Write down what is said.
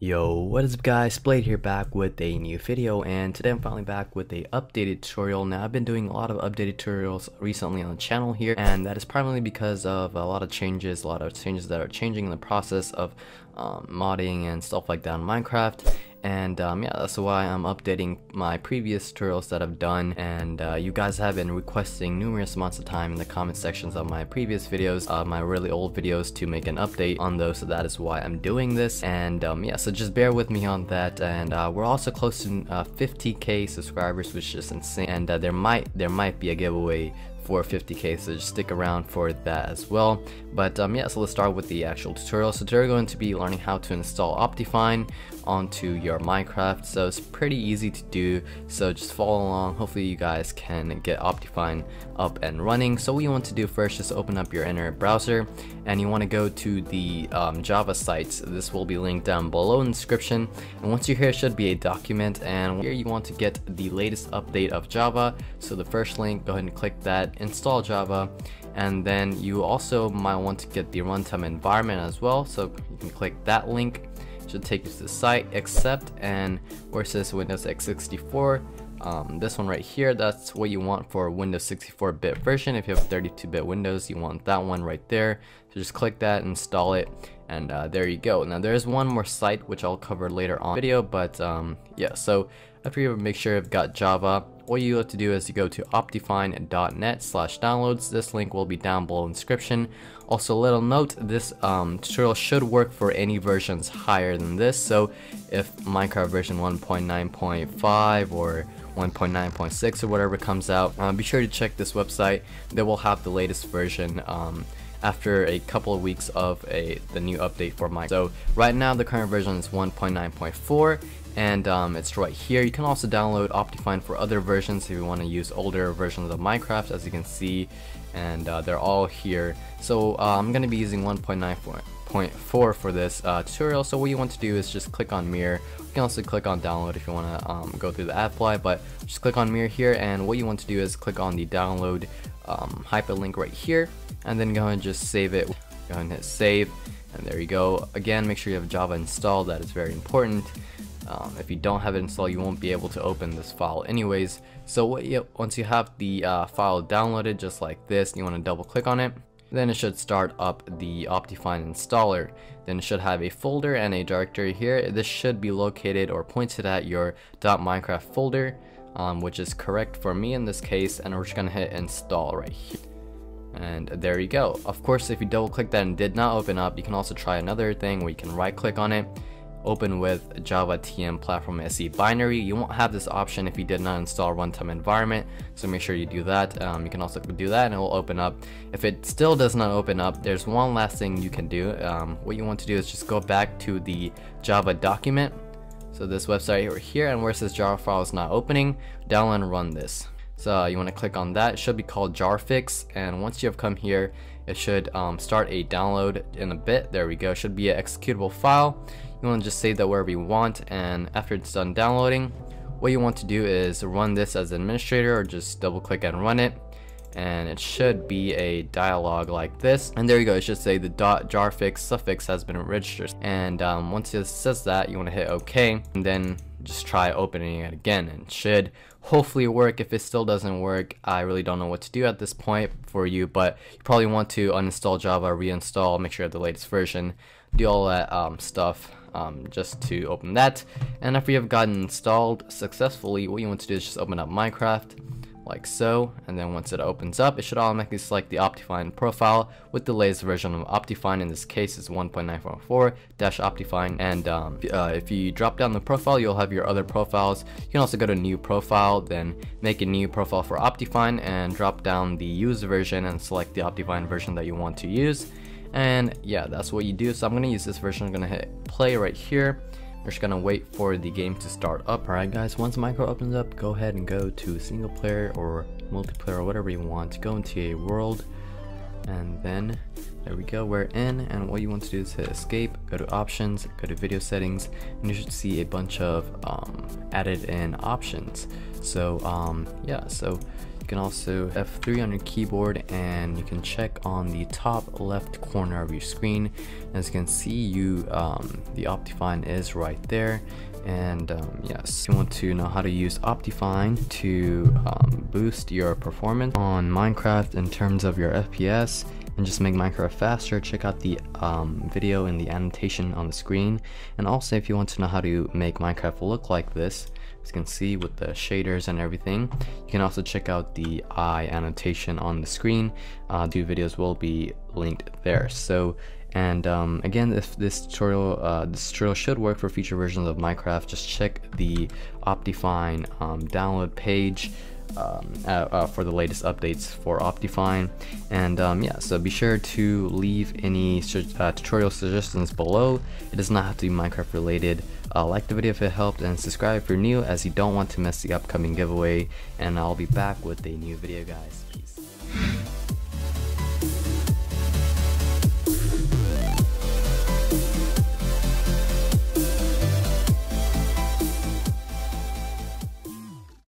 Yo, what is up guys, Splayd here back with a new video and today I'm finally back with a updated tutorial. Now I've been doing a lot of updated tutorials recently on the channel here and that is primarily because of a lot of changes, a lot of changes that are changing in the process of um, modding and stuff like that in Minecraft and um, yeah that's why I'm updating my previous tutorials that I've done. And uh, you guys have been requesting numerous amounts of time in the comment sections of my previous videos uh, my really old videos to make an update on those. So that is why I'm doing this. And um, yeah so just bear with me on that. And uh, we're also close to 50k uh, subscribers which is insane. And uh, there might there might be a giveaway for 50k so just stick around for that as well. But um, yeah so let's start with the actual tutorial. So today we're going to be learning how to install Optifine onto your Minecraft. So it's pretty easy to do. So just follow along. Hopefully you guys can get Optifine up and running. So what you want to do first is open up your internet browser and you want to go to the um, Java sites. This will be linked down below in the description. And once you're here it should be a document. And here you want to get the latest update of Java. So the first link go ahead and click that install Java and then you also might want to get the runtime environment as well. So you can click that link It should take you to the site except and where it says Windows x64 um, this one right here that's what you want for Windows 64-bit version. If you have 32-bit Windows you want that one right there. So just click that install it and uh, there you go. Now there's one more site which I'll cover later on video but um, yeah so after you make sure you've got Java all you have to do is to go to optifine.net slash downloads. This link will be down below in the description. Also, little note, this um, tutorial should work for any versions higher than this. So if Minecraft version 1.9.5 or 1.9.6 or whatever comes out, uh, be sure to check this website. They will have the latest version um, after a couple of weeks of a the new update for Minecraft. So right now the current version is 1.9.4 and um, it's right here. You can also download Optifine for other versions if you want to use older versions of Minecraft as you can see and uh, they're all here. So uh, I'm going to be using 1.9.4 for this uh, tutorial so what you want to do is just click on mirror. You can also click on download if you want to um, go through the AdFly but just click on mirror here and what you want to do is click on the download um, hyperlink right here and then go and just save it. Go ahead and hit save and there you go. Again make sure you have Java installed that is very important. Um, if you don't have it installed, you won't be able to open this file anyways. So you, once you have the uh, file downloaded just like this, you want to double click on it, then it should start up the Optifine installer. Then it should have a folder and a directory here. This should be located or pointed at your .minecraft folder, um, which is correct for me in this case, and we're just going to hit install right here. And there you go. Of course, if you double click that and did not open up, you can also try another thing where you can right click on it open with Java TM Platform SE binary. You won't have this option if you did not install runtime environment, so make sure you do that. Um, you can also do that and it will open up. If it still does not open up, there's one last thing you can do. Um, what you want to do is just go back to the Java document. So this website over here and where it says Java file is not opening, download and run this. So uh, you want to click on that. It should be called jarfix and once you have come here, it should um, start a download in a bit. There we go. It should be an executable file you want to just save that wherever you want and after it's done downloading what you want to do is run this as an administrator or just double click and run it and it should be a dialog like this. And there you go it should say the dot jar fix suffix has been registered. And um, once it says that you want to hit OK and then just try opening it again. And it should hopefully work. If it still doesn't work I really don't know what to do at this point for you but you probably want to uninstall Java reinstall make sure you have the latest version do all that um, stuff um, just to open that. And after you have gotten installed successfully, what you want to do is just open up Minecraft like so. And then once it opens up it should automatically select the Optifine profile with the latest version of Optifine. In this case is 1.944-Optifine and um, uh, if you drop down the profile you'll have your other profiles. You can also go to new profile then make a new profile for Optifine and drop down the use version and select the Optifine version that you want to use and yeah, that's what you do. So I'm gonna use this version. I'm gonna hit play right here. We're just gonna wait for the game to start up. Alright guys, once micro opens up, go ahead and go to single player or multiplayer or whatever you want. Go into a world and then there we go, we're in and what you want to do is hit escape, go to options, go to video settings, and you should see a bunch of um, added in options. So um, yeah, so can also F3 on your keyboard and you can check on the top left corner of your screen. As you can see, you um, the Optifine is right there. And um, yes, you want to know how to use Optifine to um, boost your performance on Minecraft in terms of your FPS and just make Minecraft faster, check out the um, video in the annotation on the screen. And also if you want to know how to make Minecraft look like this, as you can see with the shaders and everything, you can also check out the eye annotation on the screen. Uh, two videos will be linked there. So and um, again, if this tutorial, uh, this tutorial should work for future versions of Minecraft, just check the Optifine um, download page um, uh, uh, for the latest updates for Optifine. And um, yeah, so be sure to leave any uh, tutorial suggestions below. It does not have to be Minecraft related. Uh, like the video if it helped and subscribe if you're new as you don't want to miss the upcoming giveaway. And I'll be back with a new video guys. Peace.